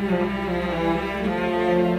Música